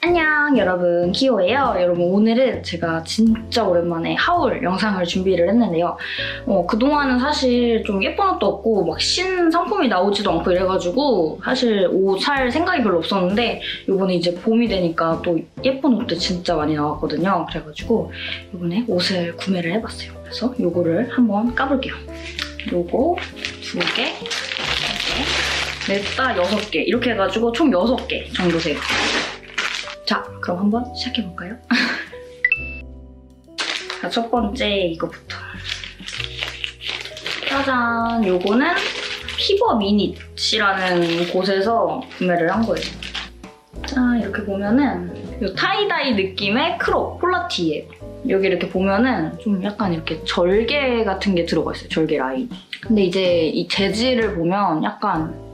안녕 여러분. 키오예요. 여러분 오늘은 제가 진짜 오랜만에 하울 영상을 준비를 했는데요. 어, 그동안은 사실 좀 예쁜 옷도 없고 막 신상품이 나오지도 않고 이래가지고 사실 옷 살 생각이 별로 없었는데 이번에 이제 봄이 되니까 또 예쁜 옷도 진짜 많이 나왔거든요. 그래가지고 이번에 옷을 구매를 해봤어요. 그래서 이거를 한번 까볼게요. 요거 두 개, 세 개, 넷다 여섯 개. 이렇게 해가지고 총 여섯 개 정도세요 자, 그럼 한번 시작해볼까요? 자, 첫 번째 이거부터. 짜잔! 요거는 피버 미닛이라는 곳에서 구매를 한 거예요. 자, 이렇게 보면은 요 tie-dye 느낌의 crop 폴라티예요. 여기 이렇게 보면은 좀 약간 이렇게 절개 같은 게 들어가 있어요. 절개 라인. 근데 이제 이 재질을 보면 약간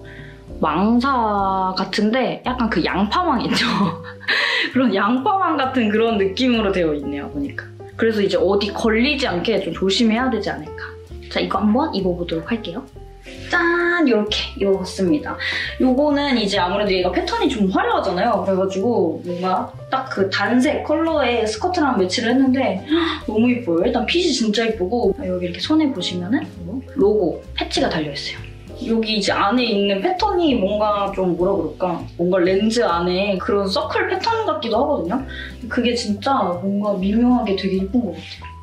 망사 같은데 약간 그 양파망 있죠? 그런 양파망 같은 그런 느낌으로 되어 있네요, 보니까. 그래서 이제 어디 걸리지 않게 좀 조심해야 되지 않을까. 자, 이거 한번 입어보도록 할게요. 짠! 이렇게 입어봤습니다. 요거는 이제 아무래도 얘가 패턴이 좀 화려하잖아요. 그래가지고 뭔가 딱 그 단색 컬러의 스커트랑 매치를 했는데 너무 이뻐요. 일단 핏이 진짜 이쁘고 여기 이렇게 손에 보시면은 로고, 패치가 달려있어요. 여기 이제 안에 있는 패턴이 뭔가 좀 뭐라 그럴까 뭔가 렌즈 안에 그런 서클 패턴 같기도 하거든요. 그게 진짜 뭔가 미묘하게 되게 예쁜 것 같아요.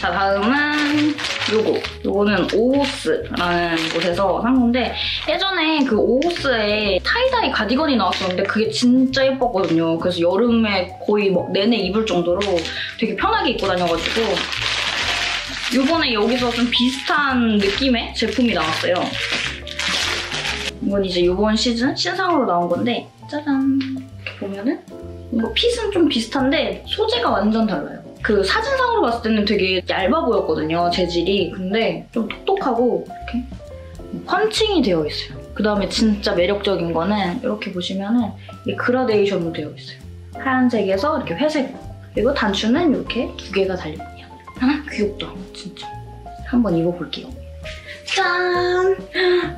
자 다음은 요거 요거는 오호스라는 곳에서 산 건데 예전에 그 오호스에 tie-dye 가디건이 나왔었는데 그게 진짜 예뻤거든요. 그래서 여름에 거의 막 내내 입을 정도로 되게 편하게 입고 다녀가지고 요번에 여기서 좀 비슷한 느낌의 제품이 나왔어요. 이건 이제 이번 시즌 신상으로 나온 건데 짜잔 이렇게 보면은 이거 핏은 좀 비슷한데 소재가 완전 달라요. 그 사진상으로 봤을 때는 되게 얇아 보였거든요, 재질이. 근데 좀 톡톡하고 이렇게 펀칭이 되어 있어요. 그 다음에 진짜 매력적인 거는 이렇게 보시면은 이게 그라데이션으로 되어 있어요. 하얀색에서 이렇게 회색 그리고 단추는 이렇게 두 개가 달려있네요. 아, 귀엽다, 진짜. 한번 입어볼게요. 짠!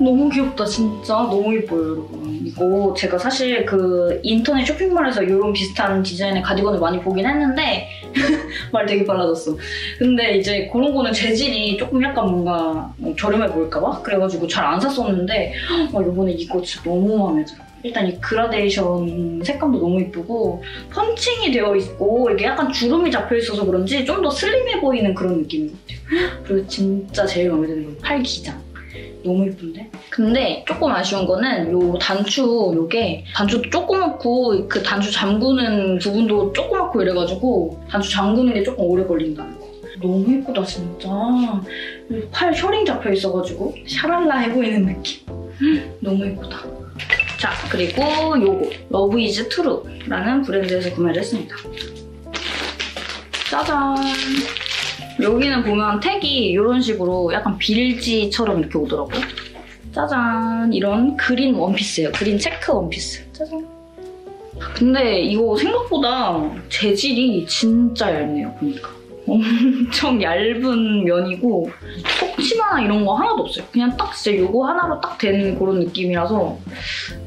너무 귀엽다, 진짜. 너무 예뻐요, 여러분. 이거 제가 사실 그 인터넷 쇼핑몰에서 이런 비슷한 디자인의 가디건을 많이 보긴 했는데 말 되게 빨라졌어. 근데 이제 그런 거는 재질이 조금 약간 뭔가 저렴해 보일까봐? 그래가지고 잘 안 샀었는데 어, 이번에 이거 진짜 너무 마음에 들어. 일단 이 그라데이션 색감도 너무 이쁘고 펀칭이 되어 있고 이게 약간 주름이 잡혀 있어서 그런지 좀 더 슬림해 보이는 그런 느낌인 것 같아요. 그리고 진짜 제일 마음에 드는 건 팔 기장. 너무 예쁜데? 근데 조금 아쉬운 거는 요 단추 요게 단추도 조그맣고 그 단추 잠그는 부분도 조그맣고 이래가지고 단추 잠그는 게 조금 오래 걸린다는 거. 너무 예쁘다 진짜. 팔 셔링 잡혀 있어가지고 샤랄라 해 보이는 느낌. 너무 예쁘다. 자, 그리고 요거 러브 이즈 트루라는 브랜드에서 구매를 했습니다. 짜잔! 여기는 보면 택이 이런 식으로 약간 빌지처럼 이렇게 오더라고요. 짜잔! 이런 green 원피스예요. green 체크 원피스. 짜잔! 근데 이거 생각보다 재질이 진짜 얇네요, 보니까. 엄청 얇은 면이고 속 치마나 이런 거 하나도 없어요. 그냥 딱 진짜 이거 하나로 딱 된 그런 느낌이라서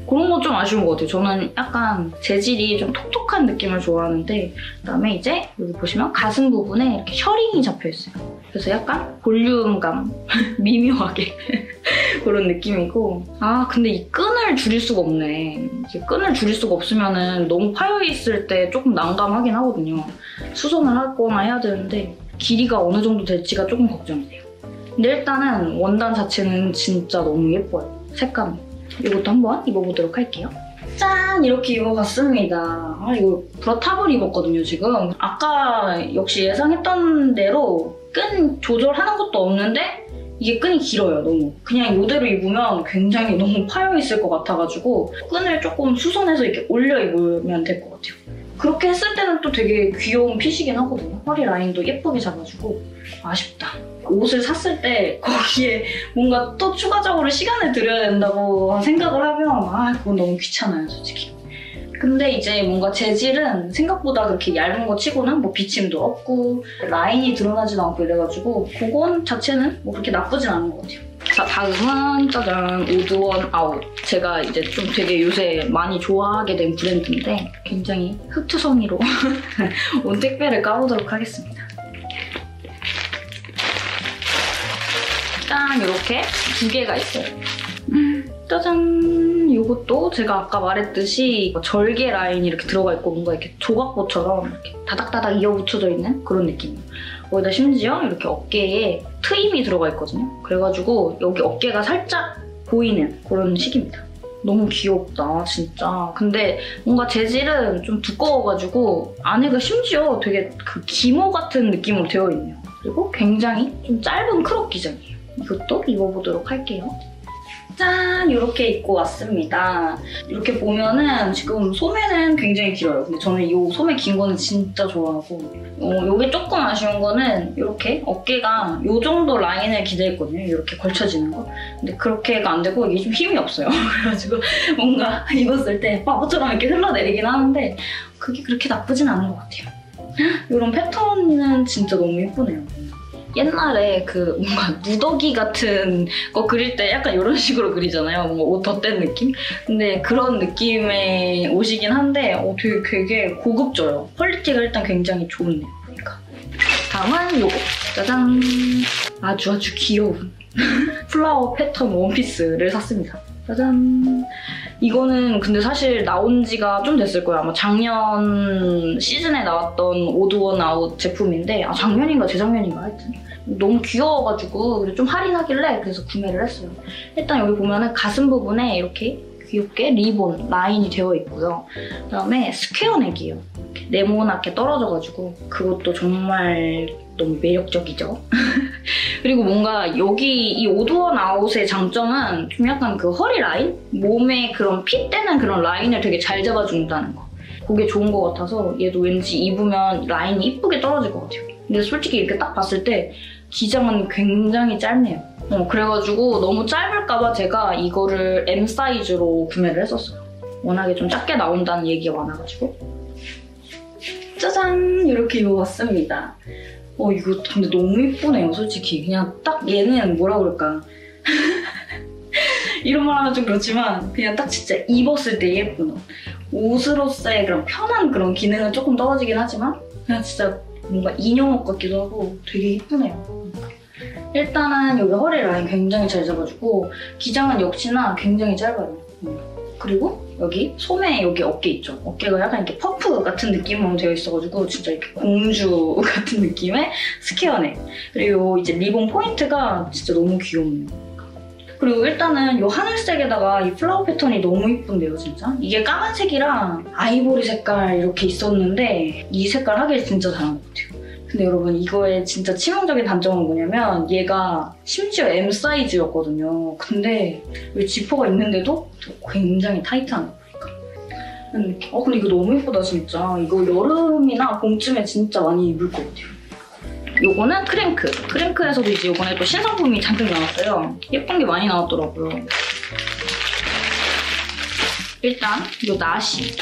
그런 거좀 아쉬운 것 같아요. 저는 약간 재질이 좀 톡톡한 느낌을 좋아하는데 그다음에 이제 여기 보시면 가슴 부분에 이렇게 셔링이 잡혀있어요. 그래서 약간 볼륨감 미묘하게 그런 느낌이고 아 근데 이 끈을 줄일 수가 없네. 끈을 줄일 수가 없으면 은 너무 파여있을 때 조금 난감하긴 하거든요. 수선을 하거나 해야 되는데 길이가 어느 정도 될지가 조금 걱정이 돼요. 근데 일단은 원단 자체는 진짜 너무 예뻐요. 색감이. 이것도 한번 입어보도록 할게요. 짠! 이렇게 입어봤습니다. 아, 이거 브라탑을 입었거든요, 지금. 아까 역시 예상했던 대로 끈 조절하는 것도 없는데 이게 끈이 길어요, 너무. 그냥 이대로 입으면 굉장히 너무 파여있을 것 같아가지고 끈을 조금 수선해서 이렇게 올려 입으면 될 것 같아요. 그렇게 했을 때는 또 되게 귀여운 fit이긴 하거든요. 허리 라인도 예쁘게 잡아주고 아쉽다. 옷을 샀을 때 거기에 뭔가 또 추가적으로 시간을 들여야 된다고 생각을 하면 아 그건 너무 귀찮아요 솔직히. 근데 이제 뭔가 재질은 생각보다 그렇게 얇은 거 치고는 뭐 비침도 없고 라인이 드러나지도 않고 이래가지고 그건 자체는 뭐 그렇게 나쁘진 않은 것 같아요. 자, 다음은 짜잔 오드원 아웃. 제가 이제 좀 되게 요새 많이 좋아하게 된 브랜드인데 굉장히 흙투성이로 온 택배를 까보도록 하겠습니다. 짠 이렇게 두 개가 있어요. 음, 짜잔 이것도 제가 아까 말했듯이 절개 라인이 이렇게 들어가 있고 뭔가 이렇게 조각보처럼 이렇게 다닥다닥 이어붙여져 있는 그런 느낌이에요. 거기다 심지어 이렇게 어깨에 트임이 들어가 있거든요. 그래가지고 여기 어깨가 살짝 보이는 그런 식입니다. 너무 귀엽다, 진짜. 근데 뭔가 재질은 좀 두꺼워가지고 안에가 심지어 되게 그 기모 같은 느낌으로 되어 있네요. 그리고 굉장히 좀 짧은 crop 기장이에요. 이것도 입어보도록 할게요. 짠! 이렇게 입고 왔습니다. 이렇게 보면은 지금 소매는 굉장히 길어요. 근데 저는 이 소매 긴 거는 진짜 좋아하고 어, 이게 조금 아쉬운 거는 이렇게 어깨가 이 정도 라인을 기대했거든요. 이렇게 걸쳐지는 거. 근데 그렇게가 안 되고 이게 좀 힘이 없어요. 그래가지고 뭔가 입었을 때 바보처럼 이렇게 흘러내리긴 하는데 그게 그렇게 나쁘진 않은 것 같아요. 이런 패턴은 진짜 너무 예쁘네요. 옛날에 그 뭔가 누더기 같은 거 그릴 때 약간 이런 식으로 그리잖아요. 뭔가 옷 덧댄 느낌? 근데 그런 느낌의 옷이긴 한데 어, 되게, 되게 고급져요. quality가 일단 굉장히 좋네요. 보니까. 다음은 요거. 짜잔. 아주 아주 귀여운 flower 패턴 원피스를 샀습니다. 짜잔. 이거는 근데 사실 나온 지가 좀 됐을 거예요. 아마 작년 시즌에 나왔던 오드원 아웃 제품인데 아 작년인가 재작년인가 하여튼 너무 귀여워가지고 좀 할인하길래 그래서 구매를 했어요. 일단 여기 보면은 가슴 부분에 이렇게 귀엽게 리본 라인이 되어 있고요. 그다음에 square neck이에요. 네모나게 떨어져가지고 그것도 정말 너무 매력적이죠. 그리고 뭔가 여기 이 오드원 아웃의 장점은 좀 약간 그 허리 라인? 몸에 그런 fit되는 그런 라인을 되게 잘 잡아준다는 거. 그게 좋은 것 같아서 얘도 왠지 입으면 라인이 이쁘게 떨어질 것 같아요. 근데 솔직히 이렇게 딱 봤을 때 기장은 굉장히 짧네요. 어, 그래가지고 너무 짧을까봐 제가 이거를 M 사이즈로 구매를 했었어요. 워낙에 좀 작게 나온다는 얘기가 많아가지고. 짜잔! 이렇게 입어봤습니다. 어, 이거 근데 너무 이쁘네요, 솔직히. 그냥 딱 얘는 뭐라 그럴까. 이런 말 하면 좀 그렇지만 그냥 딱 진짜 입었을 때 예쁜 옷. 옷으로서의 그런 편한 그런 기능은 조금 떨어지긴 하지만 그냥 진짜 뭔가 인형옷 같기도 하고 되게 예쁘네요. 일단은 여기 허리 라인 굉장히 잘 잡아주고 기장은 역시나 굉장히 짧아요. 음. 그리고 여기 소매 여기 어깨 있죠. 어깨가 약간 이렇게 퍼프 같은 느낌으로 되어 있어가지고 진짜 이렇게 공주 같은 느낌의 square neck. 그리고 이제 리본 포인트가 진짜 너무 귀엽네요. 그리고 일단은 이 하늘색에다가 이 flower 패턴이 너무 이쁜데요, 진짜? 이게 까만색이랑 아이보리 색깔 이렇게 있었는데 이 색깔 하길 진짜 잘한 것 같아요. 근데 여러분 이거의 진짜 치명적인 단점은 뭐냐면 얘가 심지어 M 사이즈였거든요. 근데 왜 지퍼가 있는데도 굉장히 타이트한 거 보니까. 어 근데 이거 너무 예쁘다 진짜. 이거 여름이나 봄쯤에 진짜 많이 입을 것 같아요. 요거는 크랭크. 크랭크에서도 이제 요번에 또 신상품이 잔뜩 나왔어요. 예쁜 게 많이 나왔더라고요. 일단 요 나시.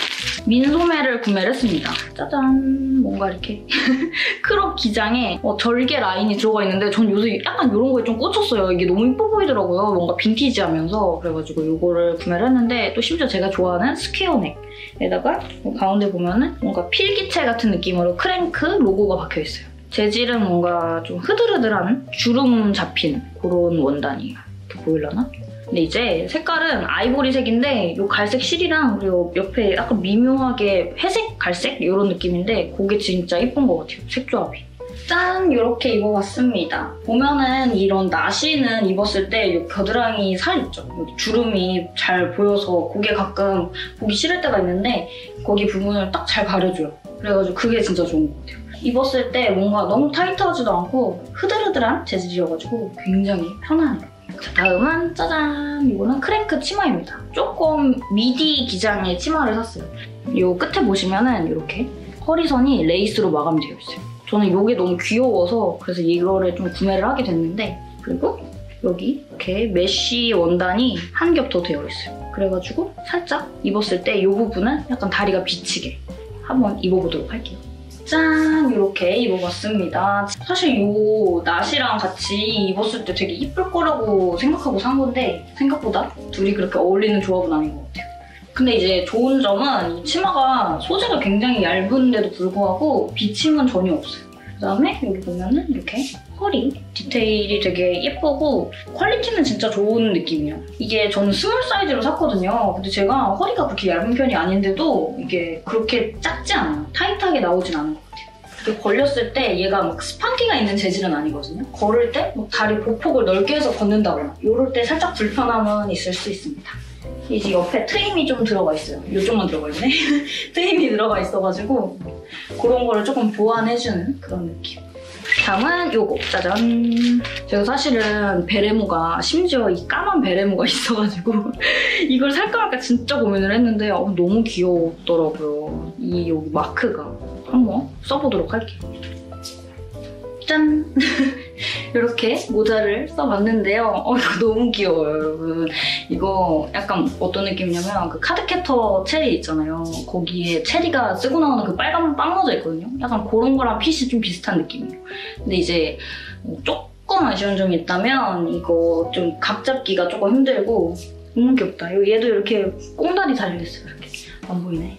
민소매를 구매를 했습니다. 짜잔 뭔가 이렇게 crop 기장에 어, 절개 라인이 들어가 있는데 전 요새 약간 이런 거에 좀 꽂혔어요. 이게 너무 이뻐 보이더라고요. 뭔가 빈티지하면서 그래가지고 이거를 구매를 했는데 또 심지어 제가 좋아하는 square neck에다가 가운데 보면은 뭔가 필기체 같은 느낌으로 크랭크 로고가 박혀있어요. 재질은 뭔가 좀 흐들흐들한 주름 잡힌 그런 원단이에요. 이렇게 보일라나? 근데 이제 색깔은 아이보리색인데 이 갈색 실이랑 그리고 옆에 약간 미묘하게 회색, 갈색 이런 느낌인데 그게 진짜 예쁜 것 같아요. 색조합이. 짠! 이렇게 입어봤습니다. 보면은 이런 나시는 입었을 때 이 겨드랑이 살 있죠? 주름이 잘 보여서 그게 가끔 보기 싫을 때가 있는데 거기 부분을 딱 잘 가려줘요. 그래가지고 그게 진짜 좋은 것 같아요. 입었을 때 뭔가 너무 타이트하지도 않고 흐드르드한 재질이어가지고 굉장히 편안해요. 자, 다음은 짜잔! 이거는 크랭크 치마입니다. 조금 미디 기장의 치마를 샀어요. 이 끝에 보시면은 이렇게 허리선이 레이스로 마감되어 있어요. 저는 이게 너무 귀여워서 그래서 이거를 좀 구매를 하게 됐는데 그리고 여기 이렇게 메쉬 원단이 한 겹 더 되어 있어요. 그래가지고 살짝 입었을 때 이 부분은 약간 다리가 비치게 한번 입어보도록 할게요. 짠! 이렇게 입어봤습니다. 사실 이 나시랑 같이 입었을 때 되게 이쁠 거라고 생각하고 산 건데 생각보다 둘이 그렇게 어울리는 조합은 아닌 것 같아요. 근데 이제 좋은 점은 이 치마가 소재가 굉장히 얇은데도 불구하고 비침은 전혀 없어요. 그다음에 여기 보면은 이렇게 허리 디테일이 되게 예쁘고 퀄리티는 진짜 좋은 느낌이에요. 이게 저는 small 사이즈로 샀거든요. 근데 제가 허리가 그렇게 얇은 편이 아닌데도 이게 그렇게 작지 않아요. 타이트하게 나오진 않은 것 같아요. 이렇게 걸렸을 때 얘가 막 스판기가 있는 재질은 아니거든요. 걸을 때막 다리 보폭을 넓게 해서 걷는다거나 이럴 때 살짝 불편함은 있을 수 있습니다. 이제 옆에 트임이 좀 들어가 있어요. 이쪽만 들어가 있네. 트임이 들어가 있어가지고 그런 거를 조금 보완해주는 그런 느낌. 다음은 요거 짜잔. 제가 사실은 베레모가 심지어 이 까만 베레모가 있어가지고 이걸 살까 말까 진짜 고민을 했는데 어, 너무 귀엽더라고요. 이 여기 마크가. 한번 써보도록 할게요. 짠 이렇게 모자를 써봤는데요 어 이거 너무 귀여워요 여러분 이거 약간 어떤 느낌이냐면 그 카드캐터 체리 있잖아요 거기에 체리가 쓰고 나오는 그 빨간 빵 모자 있거든요 약간 그런 거랑 핏이 좀 비슷한 느낌이에요 근데 이제 뭐 조금 아쉬운 점이 있다면 이거 좀 각 잡기가 조금 힘들고 너무 귀엽다. 여기 얘도 이렇게 꽁다리 달려있어요. 이렇게 안 보이네.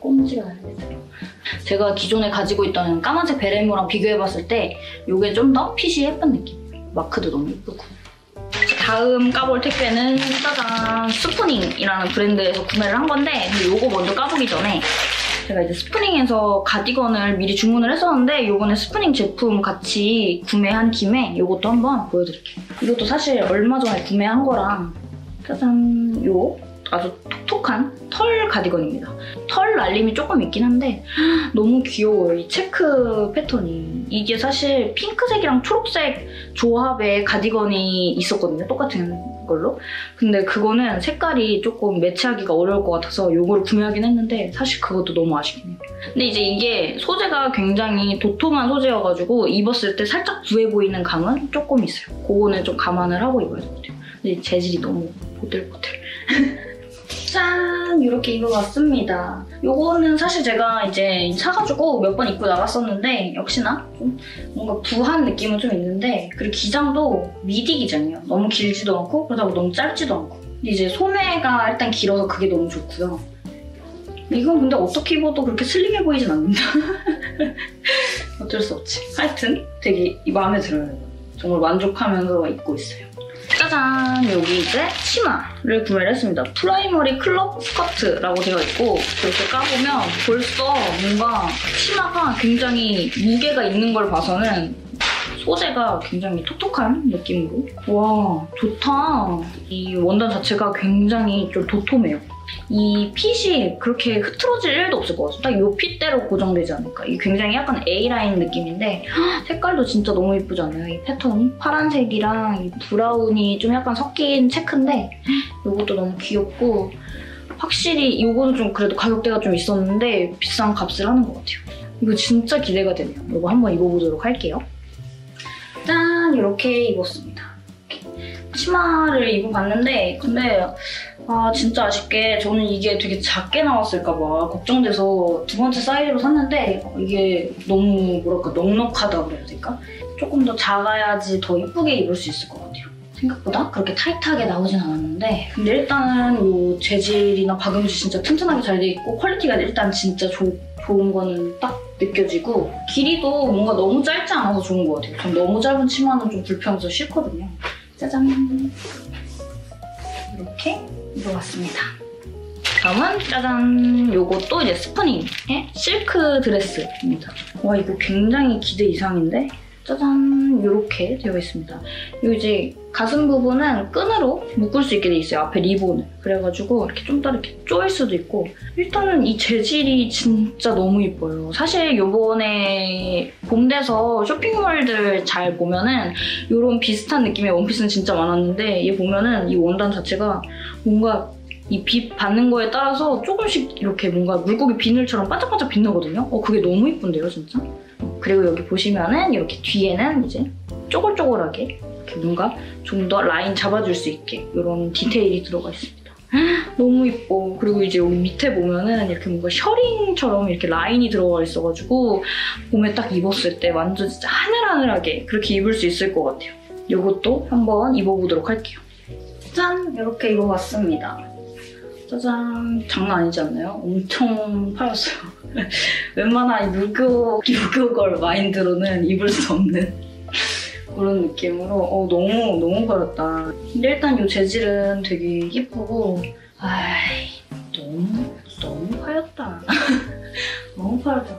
꽁지가 달려있어요. 제가 기존에 가지고 있던 까만색 베레모랑 비교해봤을 때 이게 좀 더 핏이 예쁜 느낌. 마크도 너무 예쁘고. 다음 까볼 택배는 짜잔 스푸닝이라는 브랜드에서 구매를 한 건데 근데 이거 먼저 까보기 전에 제가 이제 스푸닝에서 가디건을 미리 주문을 했었는데 요번에 스푸닝 제품 같이 구매한 김에 이것도 한번 보여드릴게요. 이것도 사실 얼마 전에 구매한 거랑 짜잔 요 아주 톡톡한 털 가디건입니다. 털 날림이 조금 있긴 한데 너무 귀여워요. 이 체크 패턴이. 이게 사실 핑크색이랑 초록색 조합의 가디건이 있었거든요. 똑같은 걸로. 근데 그거는 색깔이 조금 매치하기가 어려울 것 같아서 이걸 구매하긴 했는데 사실 그것도 너무 아쉽긴 해요. 근데 이제 이게 소재가 굉장히 도톰한 소재여가지고 입었을 때 살짝 부해 보이는 감은 조금 있어요. 그거는 좀 감안을 하고 입어야 될 것 같아요. 근데 재질이 너무 보들보들. 짠! 이렇게 입어봤습니다. 요거는 사실 제가 이제 사가지고 몇 번 입고 나갔었는데 역시나 좀 뭔가 부한 느낌은 좀 있는데 그리고 기장도 미디 기장이에요. 너무 길지도 않고 그렇다고 너무 짧지도 않고 이제 소매가 일단 길어서 그게 너무 좋고요. 이건 근데 어떻게 입어도 그렇게 슬림해 보이진 않는다. 어쩔 수 없지. 하여튼 되게 마음에 들어요. 정말 만족하면서 입고 있어요. 짜잔! 여기 이제 치마를 구매를 했습니다. primary club skirt라고 되어 있고 이렇게 까보면 벌써 뭔가 치마가 굉장히 무게가 있는 걸 봐서는 소재가 굉장히 톡톡한 느낌으로 와 좋다. 이 원단 자체가 굉장히 좀 도톰해요. 이 fit이 그렇게 흐트러질 일도 없을 것 같아요. 딱 이 fit대로 고정되지 않을까. 이 굉장히 약간 A라인 느낌인데 헉, 색깔도 진짜 너무 예쁘지 않아요? 이 패턴이? 파란색이랑 이 brown이 좀 약간 섞인 체크인데 이것도 너무 귀엽고 확실히 이거는 좀 그래도 가격대가 좀 있었는데 비싼 값을 하는 것 같아요. 이거 진짜 기대가 되네요. 이거 한번 입어보도록 할게요. 짠! 이렇게 입었습니다. 치마를 입어봤는데 근데 아 진짜 아쉽게 저는 이게 되게 작게 나왔을까봐 걱정돼서 두 번째 사이즈로 샀는데 이게 너무 뭐랄까 넉넉하다 그래야 될까? 조금 더 작아야지 더 이쁘게 입을 수 있을 것 같아요. 생각보다 그렇게 타이트하게 나오진 않았는데 근데 일단은 이 재질이나 박음질 진짜 튼튼하게 잘 돼 있고 퀄리티가 일단 진짜 좋, 좋은 거는 딱 느껴지고 길이도 뭔가 너무 짧지 않아서 좋은 것 같아요. 전 너무 짧은 치마는 좀 불편해서 싫거든요. 짜잔 이렇게 입어봤습니다. 다음은 짜잔 요것도 이제 스푸닝의 실크 드레스입니다. 와 이거 굉장히 기대 이상인데 짜잔 이렇게 되어 있습니다. 이 이제 가슴 부분은 끈으로 묶을 수 있게 돼 있어요. 앞에 리본을. 그래가지고 이렇게 좀 더 이렇게 조일 수도 있고 일단은 이 재질이 진짜 너무 이뻐요. 사실 요번에 봄 돼서 쇼핑몰들 잘 보면은 이런 비슷한 느낌의 원피스는 진짜 많았는데 얘 보면은 이 원단 자체가 뭔가 이빛 받는 거에 따라서 조금씩 이렇게 뭔가 물고기 비늘처럼 반짝반짝 빛나거든요. 어 그게 너무 이쁜데요 진짜? 그리고 여기 보시면은 이렇게 뒤에는 이제 쪼글쪼글하게 이렇게 뭔가 좀 더 라인 잡아줄 수 있게 이런 디테일이 들어가 있습니다. 너무 이뻐. 그리고 이제 여기 밑에 보면은 이렇게 뭔가 셔링처럼 이렇게 라인이 들어가 있어가지고 봄에 딱 입었을 때 완전 진짜 하늘하늘하게 그렇게 입을 수 있을 것 같아요. 이것도 한번 입어보도록 할게요. 짠! 이렇게 입어봤습니다. 짜잔! 장난 아니지 않나요? 엄청 파였어요. 웬만한 유교, 유교걸 마인드로는 입을 수 없는 그런 느낌으로 어, 너무 너무 가렸다. 근데 일단 이 재질은 되게 예쁘고 아이 너무 너무 파였다. 너무 파였다.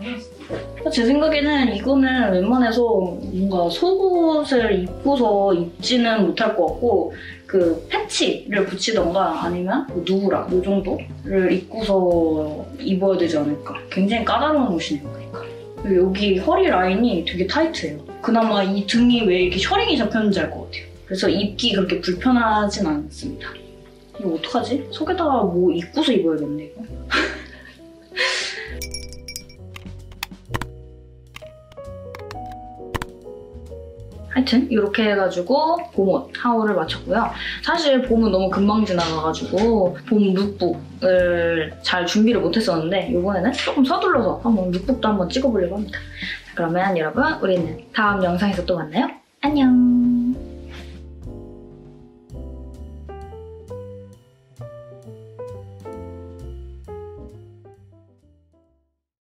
제 생각에는 이거는 웬만해서 뭔가 속옷을 입고서 입지는 못할 것 같고 그 패치를 붙이던가 아니면 뭐 누브라 이 정도를 입고서 입어야 되지 않을까. 굉장히 까다로운 옷이네요. 그러니까. 여기 허리 라인이 되게 타이트해요. 그나마 이 등이 왜 이렇게 셔링이 잡혔는지 알 것 같아요. 그래서 입기 그렇게 불편하진 않습니다. 이거 어떡하지? 속에다가 뭐 입고서 입어야겠네, 이거. 하여튼 이렇게 해가지고 봄옷 하울을 마쳤고요. 사실 봄은 너무 금방 지나가가지고 봄 룩북을 잘 준비를 못했었는데 이번에는 조금 서둘러서 한번 룩북도 한번 찍어보려고 합니다. 그러면 여러분 우리는 다음 영상에서 또 만나요. 안녕.